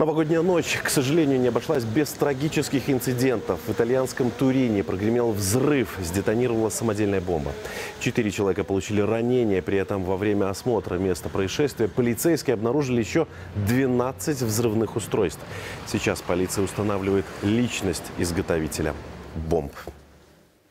Новогодняя ночь, к сожалению, не обошлась без трагических инцидентов. В итальянском Турине прогремел взрыв, сдетонировала самодельная бомба. Четыре человека получили ранения, при этом во время осмотра места происшествия полицейские обнаружили еще 12 взрывных устройств. Сейчас полиция устанавливает личность изготовителя бомб.